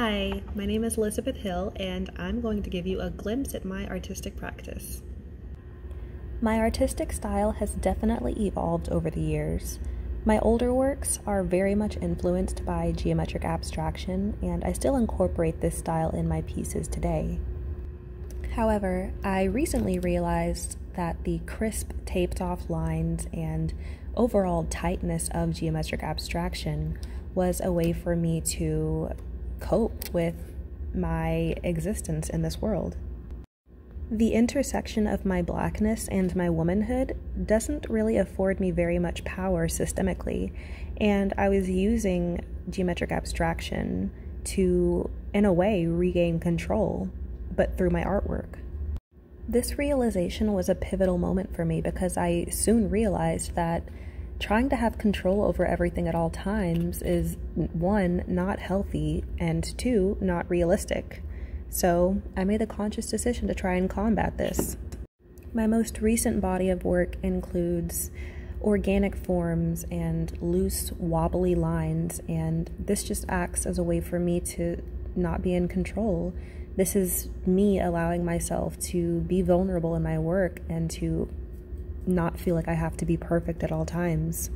Hi, my name is Elizabeth Hill, and I'm going to give you a glimpse at my artistic practice. My artistic style has definitely evolved over the years. My older works are very much influenced by geometric abstraction, and I still incorporate this style in my pieces today. However, I recently realized that the crisp, taped off lines and overall tightness of geometric abstraction was a way for me to cope with my existence in this world. The intersection of my blackness and my womanhood doesn't really afford me very much power systemically, and I was using geometric abstraction to, in a way, regain control, but through my artwork. This realization was a pivotal moment for me because I soon realized that trying to have control over everything at all times is one, not healthy, and two, not realistic. So I made a conscious decision to try and combat this. My most recent body of work includes organic forms and loose, wobbly lines, and this just acts as a way for me to not be in control. This is me allowing myself to be vulnerable in my work and to not feel like I have to be perfect at all times.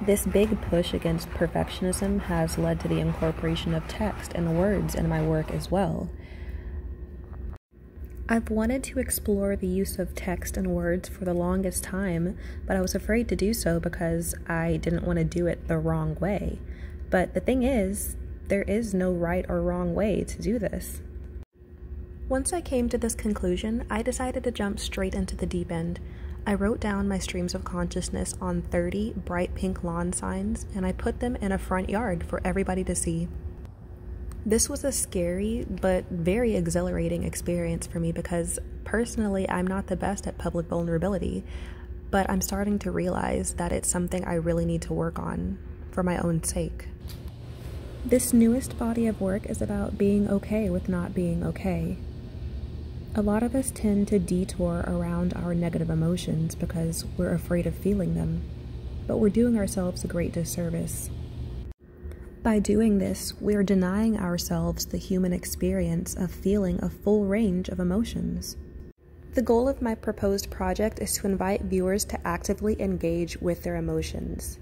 This big push against perfectionism has led to the incorporation of text and words in my work as well. I've wanted to explore the use of text and words for the longest time, but I was afraid to do so because I didn't want to do it the wrong way. But the thing is, there is no right or wrong way to do this. Once I came to this conclusion, I decided to jump straight into the deep end. I wrote down my streams of consciousness on 30 bright pink lawn signs and I put them in a front yard for everybody to see. This was a scary but very exhilarating experience for me because personally I'm not the best at public vulnerability, but I'm starting to realize that it's something I really need to work on for my own sake. This newest body of work is about being okay with not being okay. A lot of us tend to detour around our negative emotions because we're afraid of feeling them, but we're doing ourselves a great disservice. By doing this, we're denying ourselves the human experience of feeling a full range of emotions. The goal of my proposed project is to invite viewers to actively engage with their emotions.